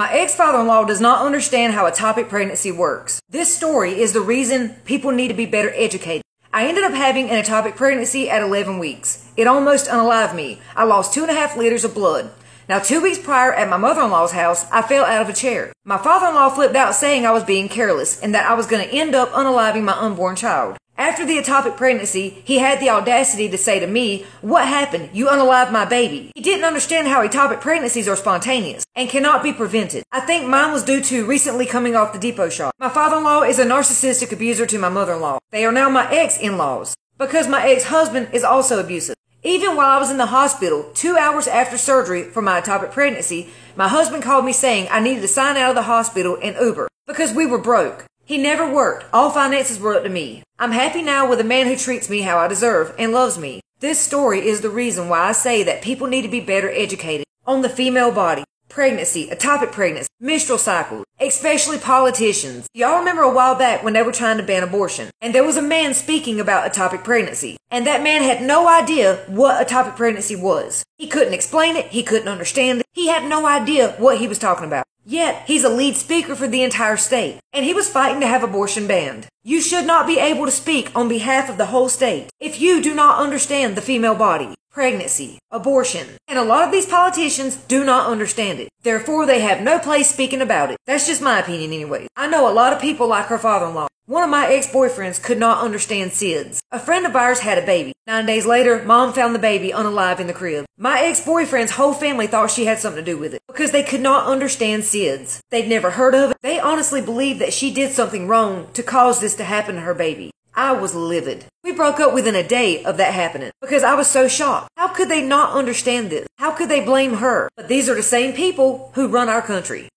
My ex-father-in-law does not understand how ectopic pregnancy works. This story is the reason people need to be better educated. I ended up having an ectopic pregnancy at 11 weeks. It almost unalived me. I lost two and a half liters of blood. Now, two weeks prior at my mother-in-law's house, I fell out of a chair. My father-in-law flipped out saying I was being careless and that I was going to end up unaliving my unborn child. After the ectopic pregnancy, he had the audacity to say to me, What happened? You unalived my baby. He didn't understand how ectopic pregnancies are spontaneous and cannot be prevented. I think mine was due to recently coming off the Depo shot. My father-in-law is a narcissistic abuser to my mother-in-law. They are now my ex-in-laws because my ex-husband is also abusive. Even while I was in the hospital, two hours after surgery for my ectopic pregnancy, my husband called me saying I needed to sign out of the hospital and Uber because we were broke. He never worked. All finances were up to me. I'm happy now with a man who treats me how I deserve and loves me. This story is the reason why I say that people need to be better educated on the female body, pregnancy, ectopic pregnancy, menstrual cycles, especially politicians. Y'all remember a while back when they were trying to ban abortion, and there was a man speaking about ectopic pregnancy, and that man had no idea what ectopic pregnancy was. He couldn't explain it, he couldn't understand it, he had no idea what he was talking about. Yet, he's a lead speaker for the entire state, and he was fighting to have abortion banned. You should not be able to speak on behalf of the whole state if you do not understand the female body, pregnancy, abortion, and a lot of these politicians do not understand it. Therefore, they have no place speaking about it. That's just my opinion anyway. I know a lot of people like her father-in-law. One of my ex-boyfriends could not understand SIDS. A friend of ours had a baby. Nine days later, mom found the baby unalive in the crib. My ex-boyfriend's whole family thought she had something to do with it because they could not understand SIDS. They'd never heard of it. They honestly believed that she did something wrong to cause this to happen to her baby. I was livid. We broke up within a day of that happening because I was so shocked. How could they not understand this? How could they blame her? But these are the same people who run our country.